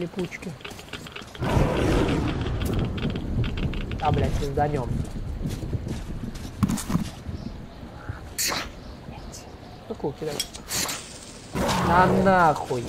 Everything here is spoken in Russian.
липучки. А, блядь, пизданем. Блядь. Ну, кул кидай. На нахуй.